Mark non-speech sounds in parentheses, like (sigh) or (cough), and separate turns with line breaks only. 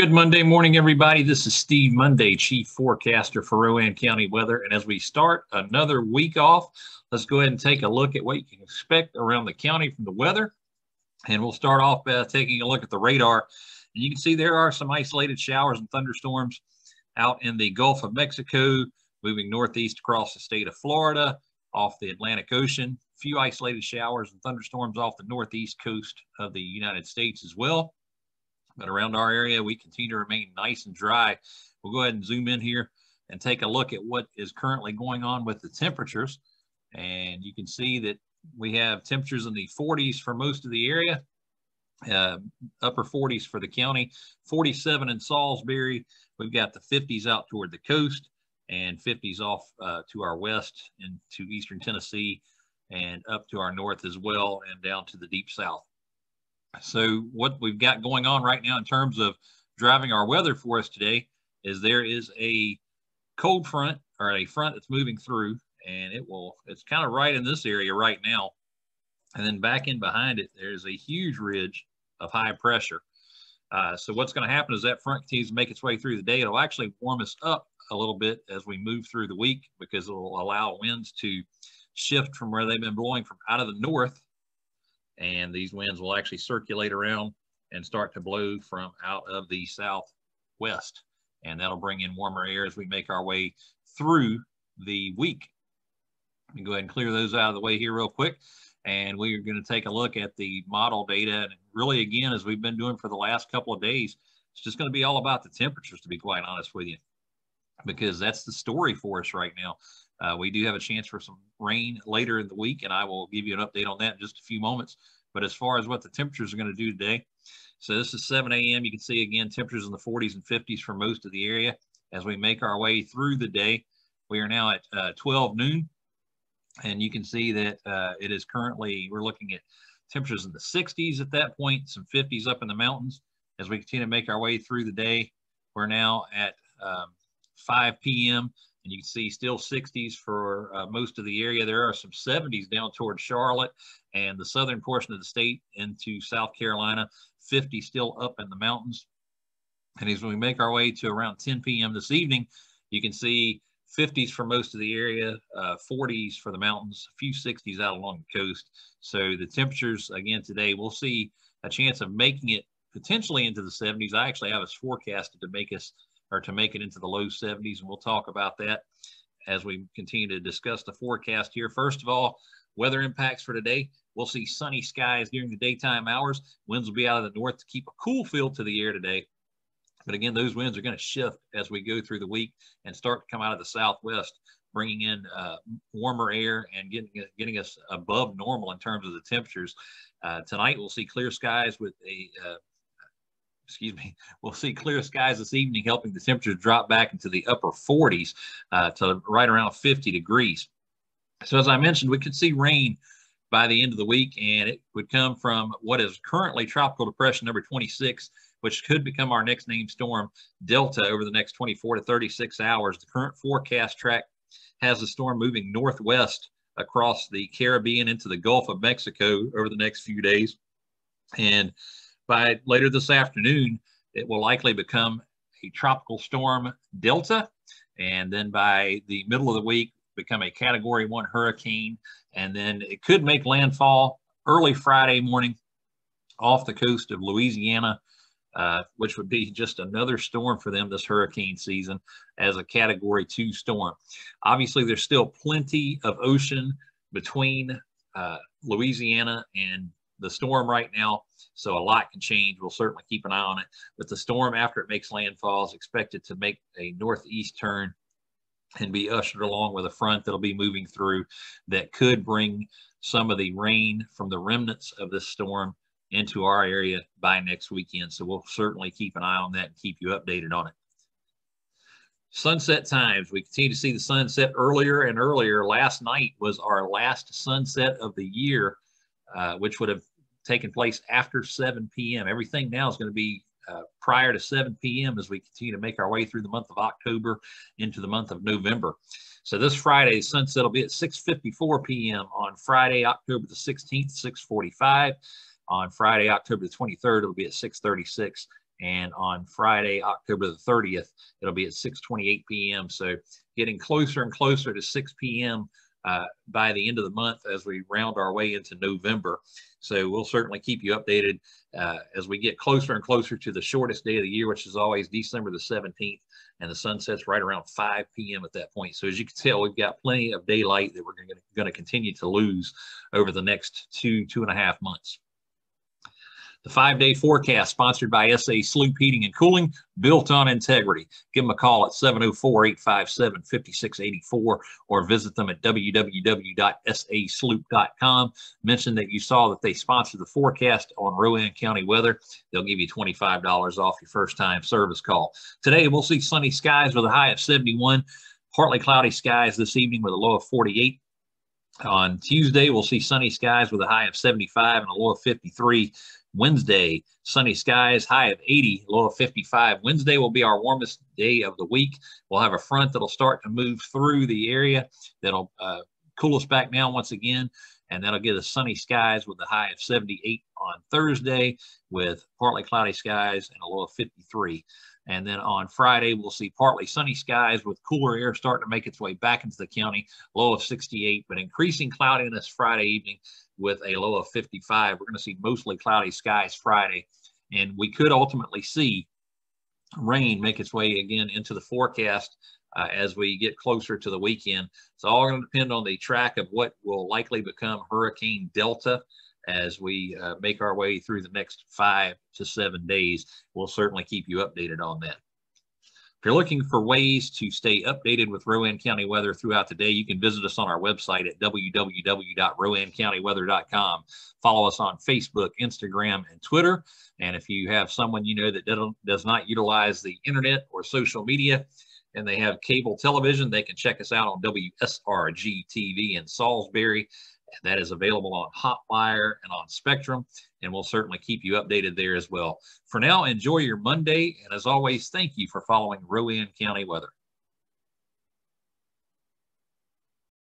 Good Monday morning, everybody. This is Steve Monday, Chief Forecaster for Rowan County Weather. And as we start another week off, let's go ahead and take a look at what you can expect around the county from the weather. And we'll start off by taking a look at the radar. And you can see there are some isolated showers and thunderstorms out in the Gulf of Mexico, moving northeast across the state of Florida, off the Atlantic Ocean. A few isolated showers and thunderstorms off the northeast coast of the United States as well. But around our area, we continue to remain nice and dry. We'll go ahead and zoom in here and take a look at what is currently going on with the temperatures. And you can see that we have temperatures in the 40s for most of the area, uh, upper 40s for the county, 47 in Salisbury. We've got the 50s out toward the coast and 50s off uh, to our west into eastern Tennessee and up to our north as well and down to the deep south. So what we've got going on right now in terms of driving our weather for us today is there is a cold front or a front that's moving through and it will, it's kind of right in this area right now. And then back in behind it, there's a huge ridge of high pressure. Uh, so what's going to happen is that front continues to make its way through the day. It'll actually warm us up a little bit as we move through the week because it'll allow winds to shift from where they've been blowing from out of the north and these winds will actually circulate around and start to blow from out of the southwest. And that'll bring in warmer air as we make our way through the week. go ahead and clear those out of the way here real quick. And we are going to take a look at the model data. And really, again, as we've been doing for the last couple of days, it's just going to be all about the temperatures, to be quite honest with you, because that's the story for us right now. Uh, we do have a chance for some rain later in the week, and I will give you an update on that in just a few moments. But as far as what the temperatures are going to do today, so this is 7 a.m. You can see again temperatures in the 40s and 50s for most of the area. As we make our way through the day, we are now at uh, 12 noon, and you can see that uh, it is currently, we're looking at temperatures in the 60s at that point, some 50s up in the mountains. As we continue to make our way through the day, we're now at um, 5 p.m and you can see still 60s for uh, most of the area. There are some 70s down towards Charlotte and the southern portion of the state into South Carolina, 50 still up in the mountains. And as we make our way to around 10 p.m. this evening, you can see 50s for most of the area, uh, 40s for the mountains, a few 60s out along the coast. So the temperatures again today, we'll see a chance of making it potentially into the 70s. I actually have us forecasted to make us or to make it into the low 70s. And we'll talk about that as we continue to discuss the forecast here. First of all, weather impacts for today. We'll see sunny skies during the daytime hours. Winds will be out of the north to keep a cool feel to the air today. But again, those winds are going to shift as we go through the week and start to come out of the southwest, bringing in uh, warmer air and getting getting us above normal in terms of the temperatures. Uh, tonight, we'll see clear skies with a uh, excuse me, (laughs) we'll see clear skies this evening, helping the temperature drop back into the upper 40s uh, to right around 50 degrees. So as I mentioned, we could see rain by the end of the week, and it would come from what is currently Tropical Depression number 26, which could become our next named storm, Delta, over the next 24 to 36 hours. The current forecast track has the storm moving northwest across the Caribbean into the Gulf of Mexico over the next few days. And by later this afternoon, it will likely become a tropical storm Delta. And then by the middle of the week, become a category one hurricane. And then it could make landfall early Friday morning off the coast of Louisiana, uh, which would be just another storm for them this hurricane season as a category two storm. Obviously, there's still plenty of ocean between uh, Louisiana and the storm right now, so a lot can change. We'll certainly keep an eye on it. But the storm, after it makes landfall, is expected to make a northeast turn and be ushered along with a front that'll be moving through that could bring some of the rain from the remnants of this storm into our area by next weekend. So we'll certainly keep an eye on that and keep you updated on it. Sunset times. We continue to see the sunset earlier and earlier. Last night was our last sunset of the year, uh, which would have taking place after 7 p.m. Everything now is going to be uh, prior to 7 p.m. as we continue to make our way through the month of October into the month of November. So this Friday, sunset will be at 6.54 p.m. on Friday, October the 16th, 6.45. On Friday, October the 23rd, it'll be at 6.36. And on Friday, October the 30th, it'll be at 6:28 p.m. So getting closer and closer to 6 p.m. Uh, by the end of the month as we round our way into November. So we'll certainly keep you updated uh, as we get closer and closer to the shortest day of the year, which is always December the 17th, and the sun sets right around 5 p.m. at that point. So as you can tell, we've got plenty of daylight that we're going to continue to lose over the next two, two and a half months. The five day forecast sponsored by SA Sloop Heating and Cooling, built on integrity. Give them a call at 704 857 5684 or visit them at www.sasloop.com. Mention that you saw that they sponsor the forecast on Rowan County weather. They'll give you $25 off your first time service call. Today, we'll see sunny skies with a high of 71, partly cloudy skies this evening with a low of 48. On Tuesday, we'll see sunny skies with a high of 75 and a low of 53. Wednesday, sunny skies, high of 80, low of 55. Wednesday will be our warmest day of the week. We'll have a front that'll start to move through the area that'll uh, cool us back down once again, and that'll give us sunny skies with a high of 78 on Thursday with partly cloudy skies and a low of 53. And then on Friday, we'll see partly sunny skies with cooler air starting to make its way back into the county, low of 68, but increasing cloudiness Friday evening with a low of 55. We're going to see mostly cloudy skies Friday, and we could ultimately see rain make its way again into the forecast uh, as we get closer to the weekend. It's all going to depend on the track of what will likely become Hurricane Delta as we uh, make our way through the next five to seven days. We'll certainly keep you updated on that. If you're looking for ways to stay updated with Rowan County weather throughout the day, you can visit us on our website at www.rowancountyweather.com. Follow us on Facebook, Instagram, and Twitter. And if you have someone you know that does not utilize the internet or social media, and they have cable television, they can check us out on WSRG TV in Salisbury that is available on Hotwire and on Spectrum, and we'll certainly keep you updated there as well. For now, enjoy your Monday, and as always, thank you for following Rowan County weather.